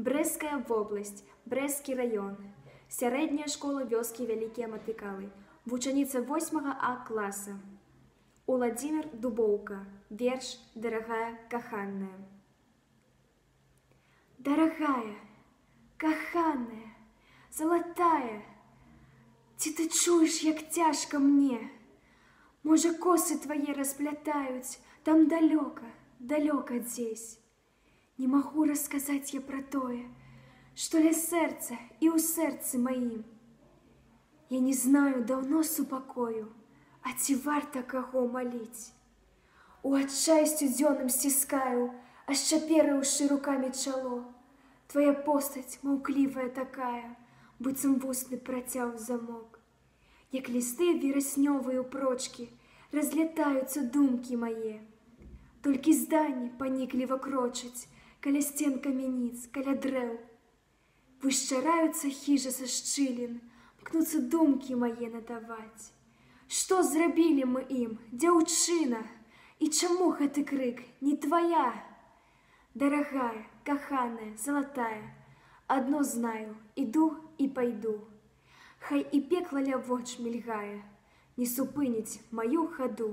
Брэская вобласць, брэскі раён. Сярэдняя школа вёскі вялікія матыкалы. Вучаніца 8 А класа. Уладзімир Дубоўка. Верш дарагая каханная. Дорогая, каханая, золотая, ці ты чуеш, як цяжка мне? Можа, косы твае расплятаюць там далёка, далёка дзесь. Не магу расказаць я пра тое, што ля сэрца і ў сэрцы маім. Я не знаю даўно супакою, а ці варта каго маліць. У адчай сцюдзёным сціскаю, ашчаперыўшы рукамі чало. Твая постаць маўклівая такая, быццам вусны працяў замок. Як лісты вераснёвыя прочкі, разлятаюцца думкі мае. Толькі здані панікліва крочаць, каля сцен камяніц, каля дрэў. Вышчараюцца хіжа са шчылін, мкнуцца думкі мае надаваць. Што зрабілі мы ім, дзяўчына, і чаму гэты крык не твоя? Дорогая, каханая, золотая, одно знаю, иду и пойду. Хай і пекла ля воч мільгае, не супыніць маю хаду.